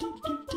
do, do, do.